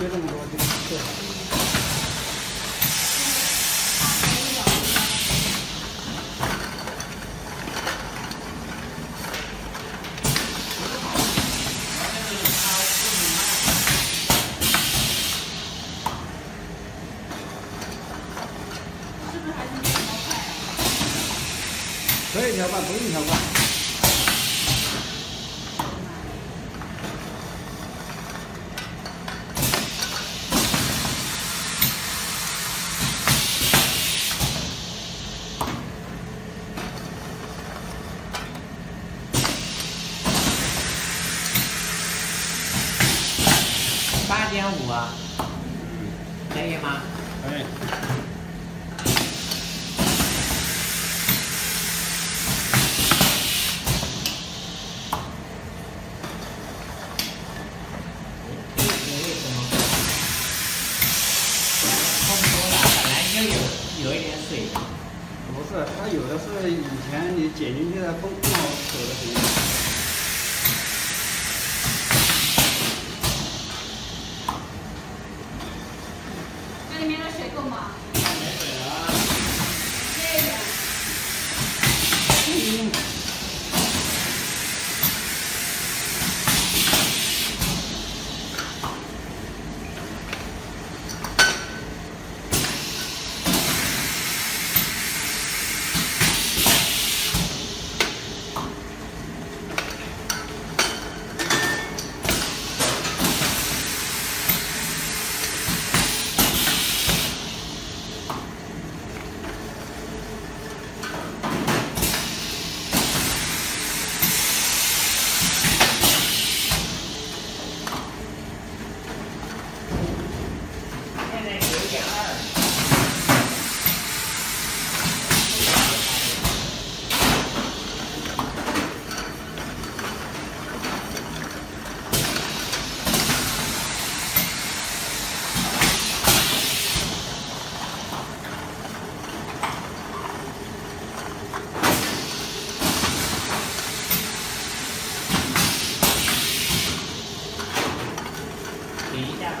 接这么多，调？可以调吧，不用调换。点五啊，可以吗？可以。有有一点水。不是，它有的是以前你剪进去的缝刚好口的时吗？没水了。这一点。现在九点二。停一下吧。